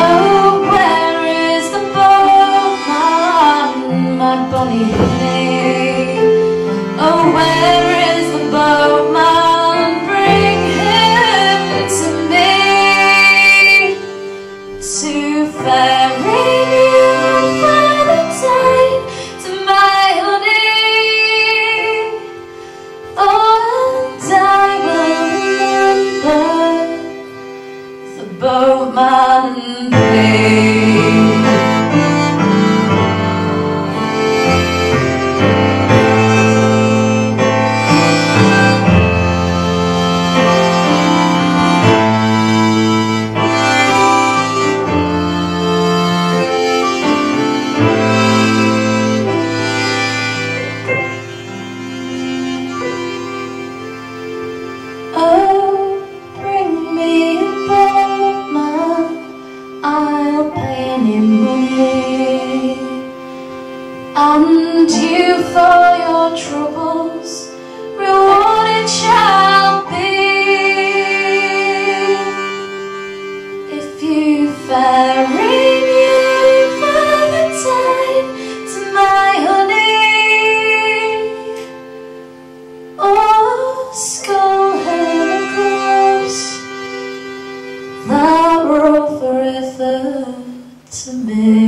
Oh, where is the boatman? Oh, where is the boatman? Bring him to me to play. and you for your troubles rewarded shall be. If you fare in to my honey. Oh, Roll forever to me.